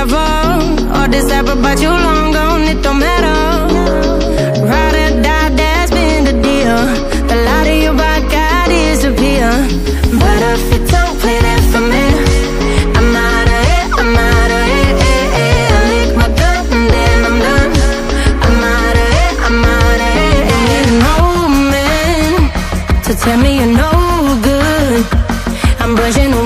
All this ever but you long gone, it don't matter. Ride or die, that's been the deal. The light of your. But if you don't play that for me, I'm out of I'm out of I my gun and then I'm done. I'm out of I'm out of man to tell me you're no good. I'm brushing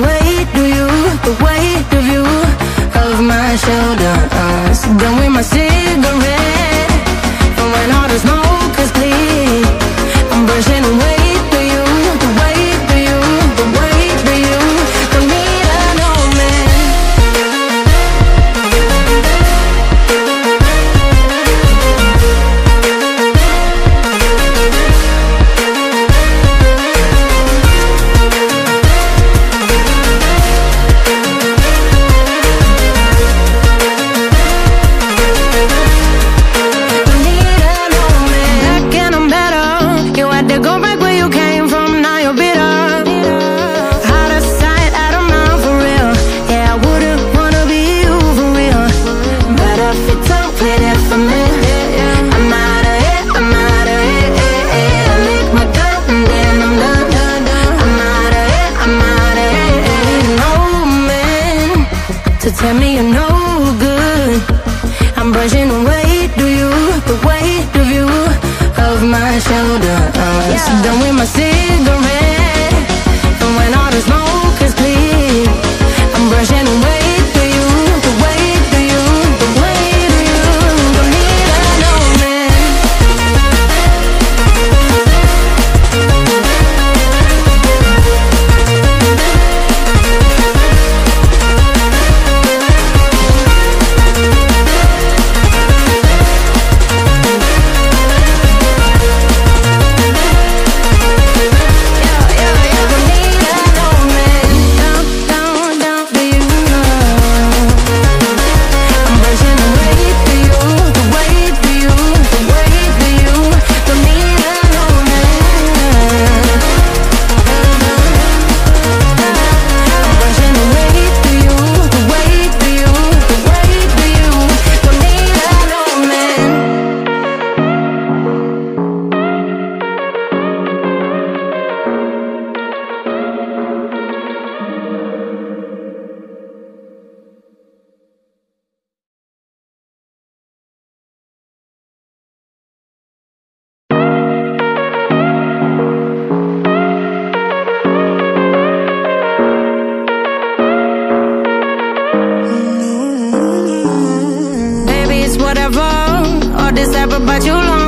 to tell me you're no good. I'm brushing away, do you, the weight of you, of my shoulder. Yeah. done with my sin. whatever. All this ever, about you long.